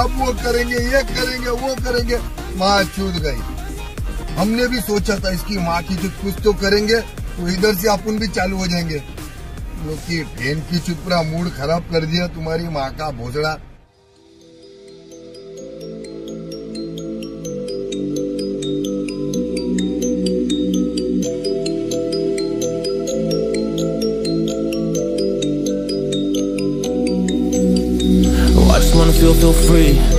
आप वो करेंगे, ये करेंगे, वो करेंगे। माँ चूत गई। हमने भी सोचा था इसकी माँ की चुप कुछ तो करेंगे तो इधर से अपन भी चालू हो जाएँगे। क्योंकि बहन की चुपरा मूड खराब कर दिया, तुम्हारी माँ का भोसड़ा।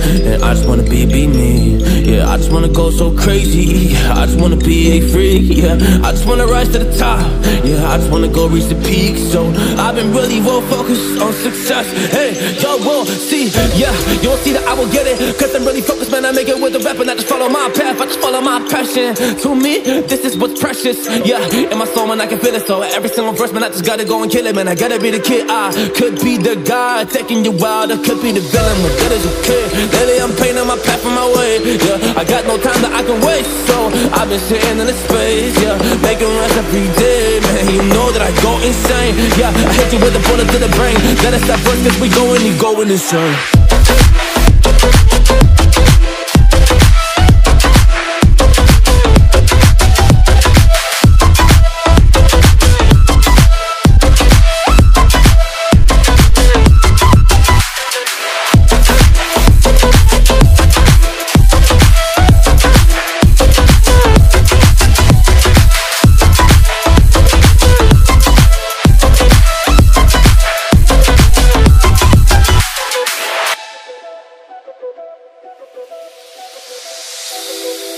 And I just wanna be, be me. Yeah, I just wanna go so crazy. I just wanna be a freak. Yeah, I just wanna rise to the top. Yeah, I just wanna go reach the peak. So I've been really well focused on success. Hey, y'all will see. Yeah, You won't see that I will get it. Cause I'm really focused, man. I make it with the rap and I just follow my path. I just follow my passion. To me, this is what's precious. Yeah, in my soul, man, I can feel it. So every single verse, man, I just gotta go and kill it, man. I gotta be the kid. I could be the guy taking you wild. I could be the villain, but good as a kid. Lately, I'm painting my path on my way. Yeah, I got no time that I can waste. So I've been sitting in the space. Yeah, making runs every day, man. You know that I go insane. Yeah, I hit you with a bullet to the brain. Then it's that first, we going, you going insane.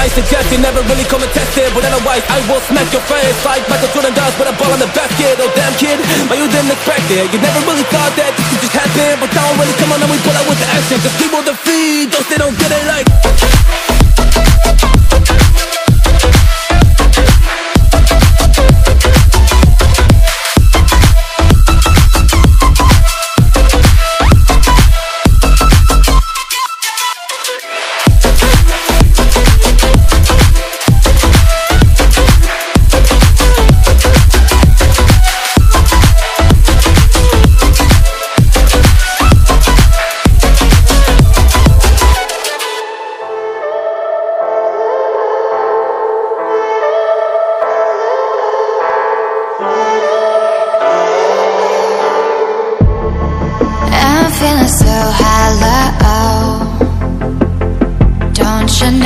I suggest you never really come and test it But otherwise, I will smack your face. Like Michael Jordan does with a ball on the basket. Oh damn kid, but you didn't expect it. You never really thought that this could just happen But now really come on and we pull out with the action. Cause people defeat those they don't get it like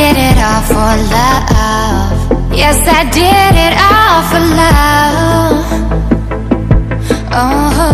did it all for love. Yes, I did it all for love. Oh,